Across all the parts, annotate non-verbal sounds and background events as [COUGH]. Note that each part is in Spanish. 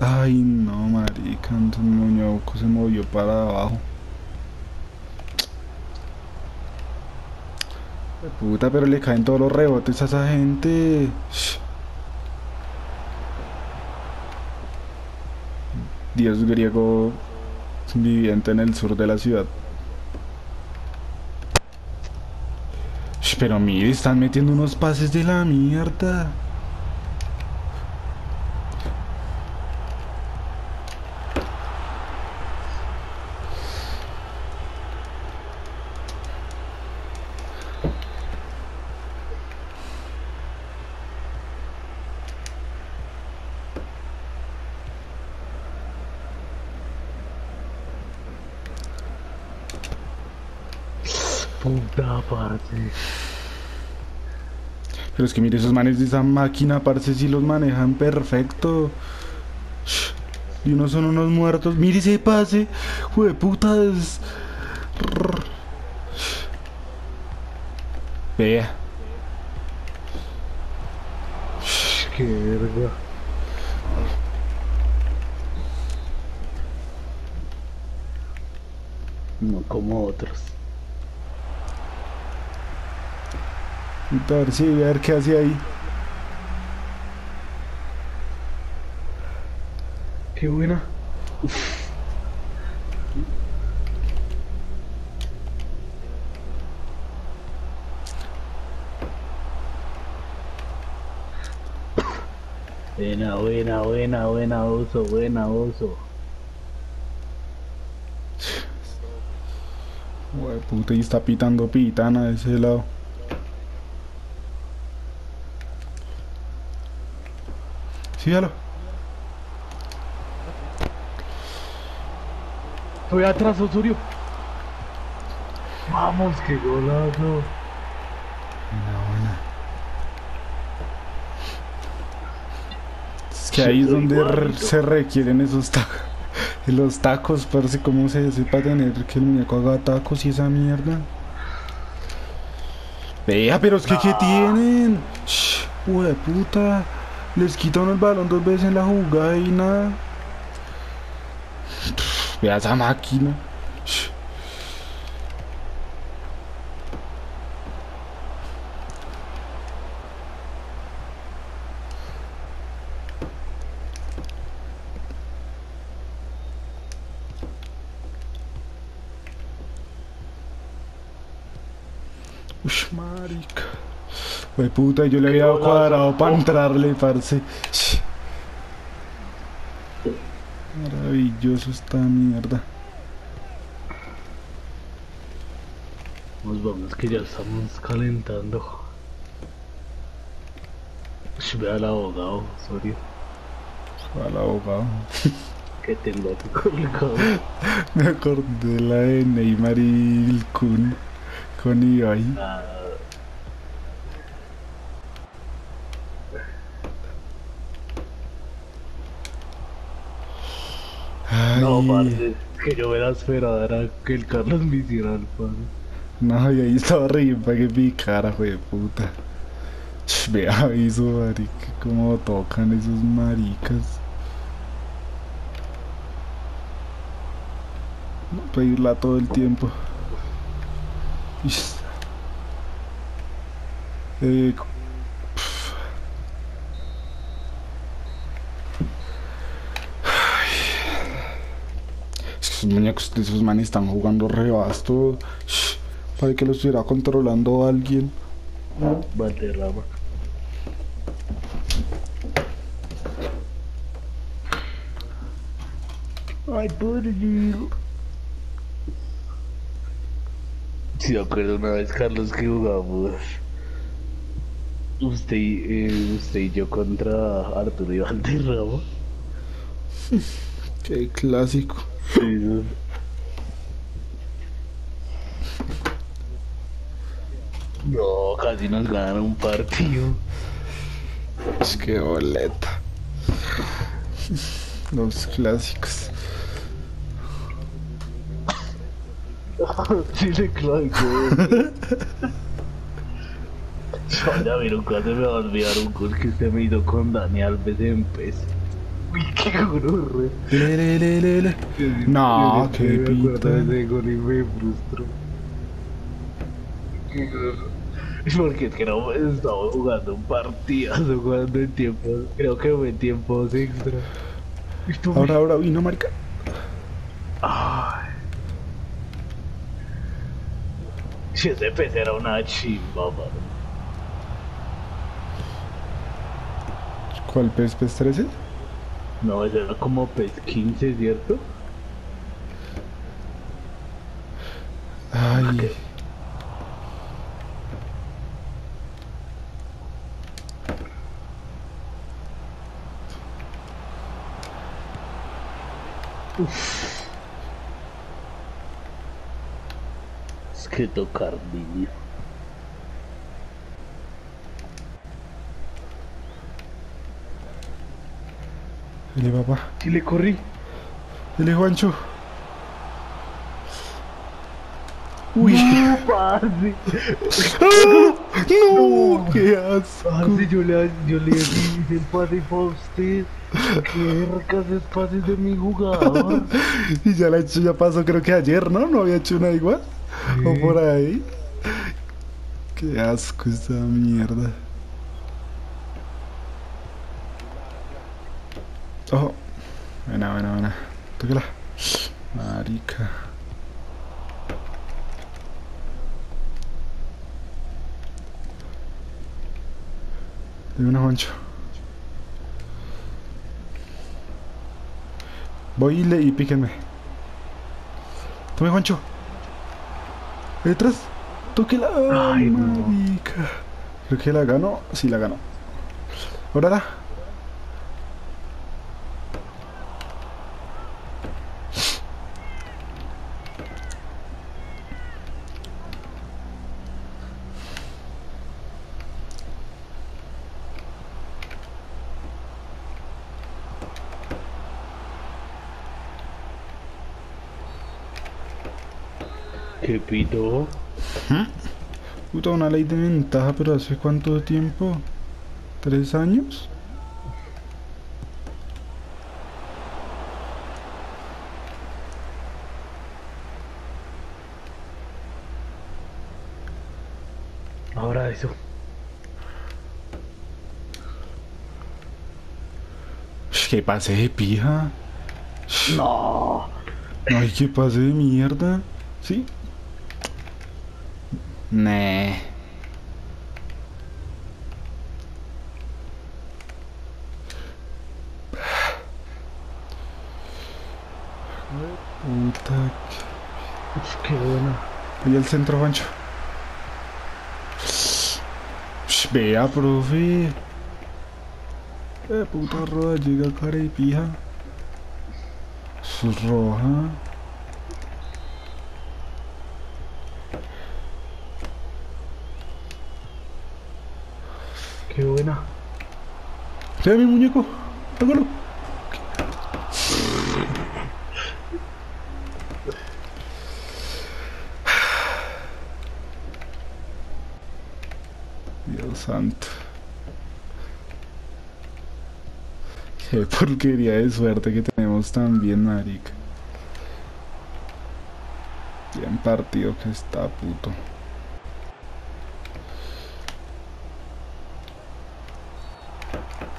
Ay, no, marica, entonces muñeco se movió para abajo. Puta, pero le caen todos los rebotes a esa gente. Dios griego viviente en el sur de la ciudad. Pero mire, están metiendo unos pases de la mierda. Puta parte. Pero es que mire esos manes de esa máquina, parce, si los manejan perfecto. Y unos son unos muertos. Mire ese pase. Jue puta es. Vea. Qué verga. No como otros. A ver si, a ver qué hace ahí. Qué buena. Buena, buena, buena, buena oso, buena oso. Jue puta, y está pitando pitana de ese lado. Sígalo. Estoy atrás, Osorio. Vamos, qué golazo. Buena, buena. Es que ahí es donde se requieren esos tacos. [LAUGHS] Los tacos, parece como se hace para tener que el muñeco haga tacos y esa mierda. Vea, pero es que ¿qué tienen? Shh, puta. Les quitan el balón dos veces en la jugada y nada. Vea esa máquina. Ush, marica. Hue puta, yo le había dado cuadrado para entrarle, parce. Maravilloso esta mierda. Nos vamos que ya estamos calentando. Ve al abogado, Osorio. Al abogado. [LAUGHS] Que tengo colgado. Me acordé de la de Neymar y el Kun con Ibai. Ah, Ay, No, parce, que yo me la esperaba era que el Carlos me hiciera el pan. No, y ahí estaba re para que picara, fue de puta. Vea eso, marica, cómo tocan esos maricas. No, pedirla todo el tiempo. Eh, pf. Es que esos muñecos de esos manes están jugando rebasto. Para que lo estuviera controlando alguien. Valderrama. Ay, pobre Gio. Sí, me acuerdo una vez, Carlos, que jugamos. Usted y, eh, usted y yo contra Arturo y Valderrama. [LAUGHS] Qué clásico. No. Casi nos ganaron un partido. Es que boleta. Los clásicos. [LAUGHS] Sí, le clavo. [LAUGHS] Ya vieron cuando me va a olvidar un gol que usted me hizo con Dani Alves en qué gorro. Dele, dele, dele, dele. No, qué gol y me frustró. Qué porque es que no estaba jugando un partidazo jugando en tiempos. Creo que fue en tiempos extra. Ahora, ahora, vino, marica. Ay. Si ese pez era una chimba, mano. ¿Cuál pez, pez 13? No, era como pez 15, ¿cierto? Ay. Es que tocar niño. Dele, papá. Si le corrí. Dele, Juancho. Uy. No, parce. [LAUGHS] ¡Ah! ¡No! ¡Qué asco! Parce, yo le, yo le di el pase para usted. Qué ricas es pases de mi jugador. [LAUGHS] Y ya la he hecho, ya pasó, creo que ayer, ¿no? No había hecho una igual. O por ahí. Qué asco esta mierda. Ojo. Buena, buena, buena. Tóquela. Marica. De una Juancho. Voy y, le, y píquenme. Tome, Juancho. Detrás. Tóquela. Ay, Ay, no. marica. Creo que la ganó. Sí, la ganó. Ahora la. ¿Qué pito? Puta, una ley de ventaja, pero ¿hace cuánto tiempo? ¿Tres años? Ahora eso. ¿Qué pase de pija? No. Ay, ¿qué pase de mierda? ¿Sí? Nah. Puta. Qué bueno. Voy al centro, Pancho. Vea, profe. Eh, puta roda, llega cara y pija. Roja. Qué buena. Lea mi muñeco. Tócalo. Dios santo. Qué porquería de suerte que tenemos también, marica. Bien partido que está, puto.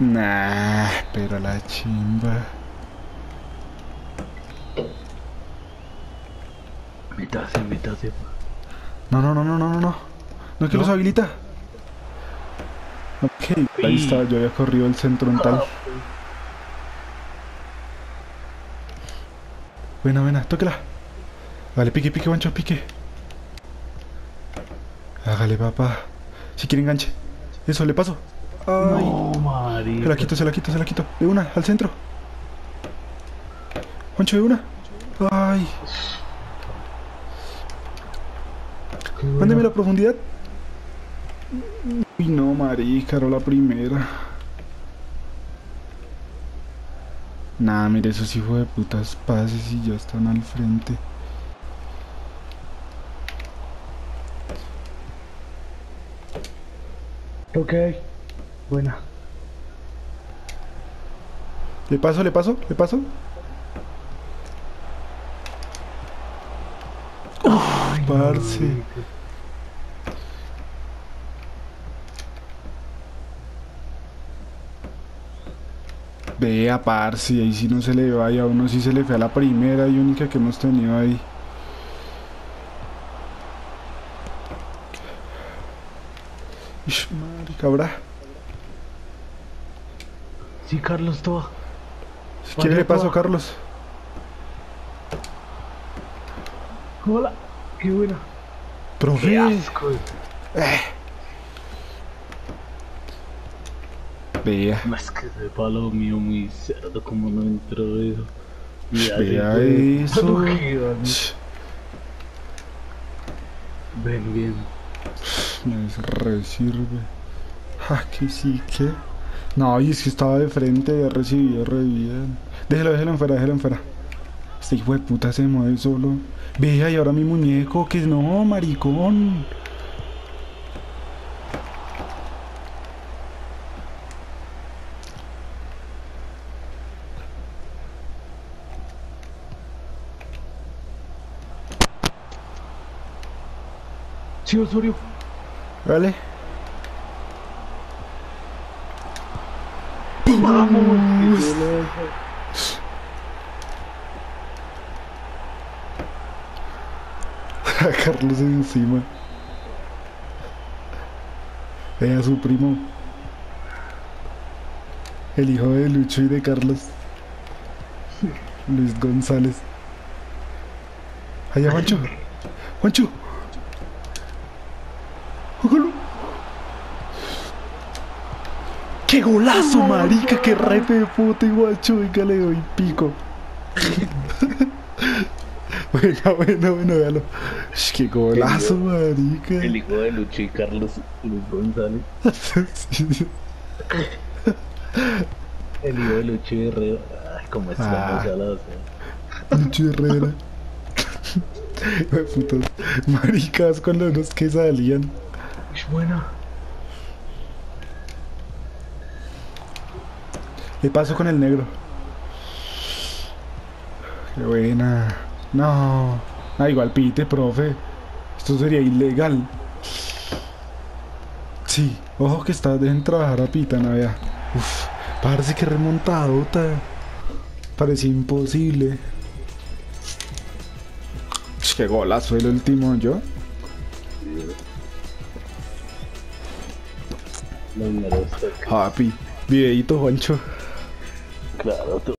Nah, pero la chimba. Métase, métase. No, no, no, no, no, no, no. No es que ¿No? los habilita. Ok, ahí está, yo había corrido el centro en tal. Buena, buena, tóquela. Vale, pique, pique, mancho, pique. Hágale, papá. Si quiere enganche. Eso, le paso. Ay. No, Se la quito, se la quito, se la quito. De una, al centro. Juancho, de una. Ay. Qué buena. Mándeme la profundidad. Uy, no, marica, era la primera. Nah, mire, esos hijos de putas pases y ya están al frente. Ok. Buena. ¿Le paso, le paso, le paso? Uf, parce. Vea, parce, ahí sí no se le vaya, a uno sí se le fue a la primera y única que hemos tenido ahí. Ish, marica, cabra. Sí, Carlos, toma. Quiere le paso, Carlos. Hola. Qué buena. Profe. Qué asco. Eh. Vea. Más que ese palo mío muy cerdo, como no entró eso. Mira, Vea eso. Ven, bien. Me resirve. Ah, que sí, que. No, y es que estaba de frente y recibido re bien. Déjelo, déjelo en fuera, déjelo en fuera. Este hijo de puta se mueve solo. Vea, y ahora mi muñeco, que no, maricón. Sí, Osorio. Vale. Vamos. [LAUGHS] A Carlos encima. Vea su primo. El hijo de Lucho y de Carlos. Luis González. Allá, Juancho. Juancho. ¡Qué golazo, marica! ¡Qué repe de puta y guacho! Venga, le doy pico. [LAUGHS] Bueno, bueno, bueno, véalo. ¡Qué golazo, marica! El hijo de Lucho y Carlos Luis González. Sí, [LAUGHS] sí. El hijo de Lucho y Herrera. Ay, cómo es Ah. cosa. Lucho Herrera. [LAUGHS] Hijo de putas. Maricas con los que salían. Es buena. Le paso con el negro. Qué buena. No. Ah, igual pite, profe. Esto sería ilegal. Sí. Ojo que está, dejen trabajar a Pitana, vea. Uf. Parece que remontadota. Parece imposible. Qué golazo el último, yo. Happy. Videito, Juancho. Cara, eu tô...